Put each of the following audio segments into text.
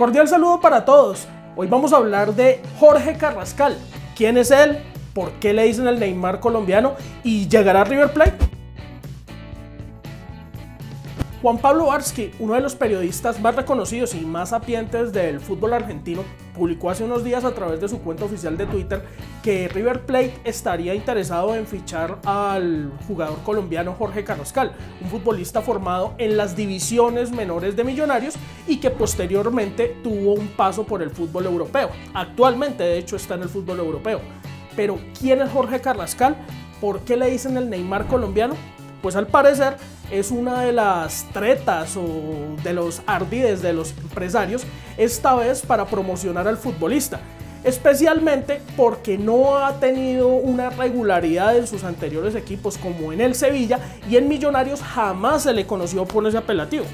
Cordial saludo para todos. Hoy vamos a hablar de Jorge Carrascal. ¿Quién es él? ¿Por qué le dicen el Neymar colombiano? ¿Y llegará a River Plate? Juan Pablo Varsky, uno de los periodistas más reconocidos y más sapientes del fútbol argentino, publicó hace unos días a través de su cuenta oficial de Twitter que River Plate estaría interesado en fichar al jugador colombiano Jorge Carrascal, un futbolista formado en las divisiones menores de Millonarios y que posteriormente tuvo un paso por el fútbol europeo. Actualmente, de hecho, está en el fútbol europeo. Pero, ¿quién es Jorge Carrascal? ¿Por qué le dicen el Neymar colombiano? Pues al parecer es una de las tretas o de los ardides de los empresarios, esta vez para promocionar al futbolista, especialmente porque no ha tenido una regularidad en sus anteriores equipos como en el Sevilla y en Millonarios jamás se le conoció por ese apelativo.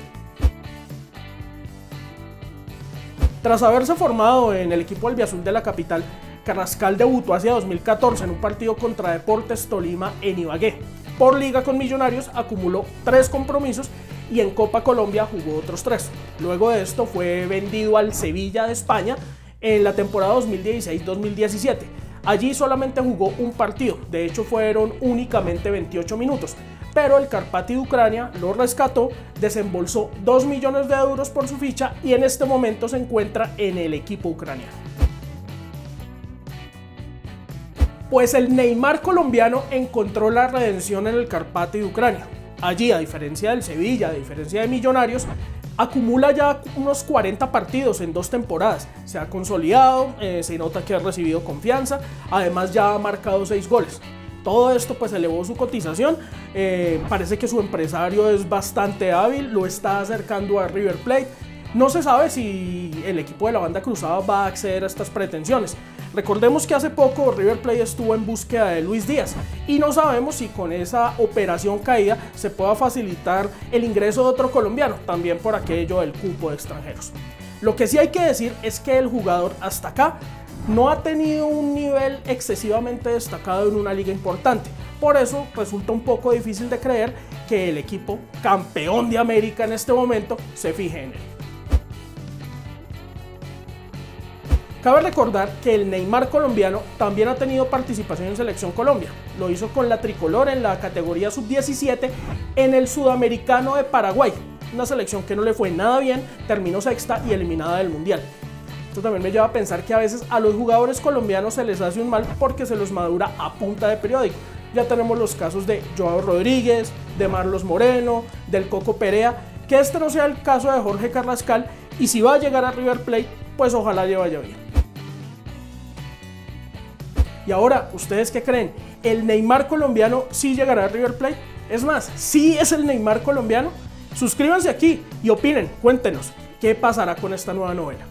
Tras haberse formado en el equipo albiazul de la capital, Carrascal debutó hacia 2014 en un partido contra Deportes Tolima en Ibagué. Por liga con Millonarios acumuló tres compromisos y en Copa Colombia jugó otros tres. Luego de esto fue vendido al Sevilla de España en la temporada 2016-2017. Allí solamente jugó un partido, de hecho fueron únicamente 28 minutos, pero el Carpati de Ucrania lo rescató, desembolsó 2 millones de euros por su ficha y en este momento se encuentra en el equipo ucraniano. Pues el Neymar colombiano encontró la redención en el Carpati de Ucrania. Allí, a diferencia del Sevilla, a diferencia de Millonarios, acumula ya unos 40 partidos en dos temporadas. Se ha consolidado, eh, se nota que ha recibido confianza, además ya ha marcado 6 goles. Todo esto pues elevó su cotización, eh, parece que su empresario es bastante hábil, lo está acercando a River Plate. No se sabe si el equipo de la banda cruzada va a acceder a estas pretensiones. Recordemos que hace poco River Plate estuvo en búsqueda de Luis Díaz y no sabemos si con esa operación caída se pueda facilitar el ingreso de otro colombiano, también por aquello del cupo de extranjeros. Lo que sí hay que decir es que el jugador hasta acá no ha tenido un nivel excesivamente destacado en una liga importante. Por eso resulta un poco difícil de creer que el equipo campeón de América en este momento se fije en él. Cabe recordar que el Neymar colombiano también ha tenido participación en Selección Colombia. Lo hizo con la tricolor en la categoría sub-17 en el Sudamericano de Paraguay. Una selección que no le fue nada bien, terminó sexta y eliminada del Mundial. Esto también me lleva a pensar que a veces a los jugadores colombianos se les hace un mal porque se los madura a punta de periódico. Ya tenemos los casos de Joao Rodríguez, de Marlos Moreno, del Coco Perea, que este no sea el caso de Jorge Carrascal y si va a llegar a River Plate, pues ojalá le vaya bien. Y ahora, ¿ustedes qué creen? ¿El Neymar colombiano sí llegará a River Plate? Es más, ¿sí es el Neymar colombiano? Suscríbanse aquí y opinen, cuéntenos qué pasará con esta nueva novela.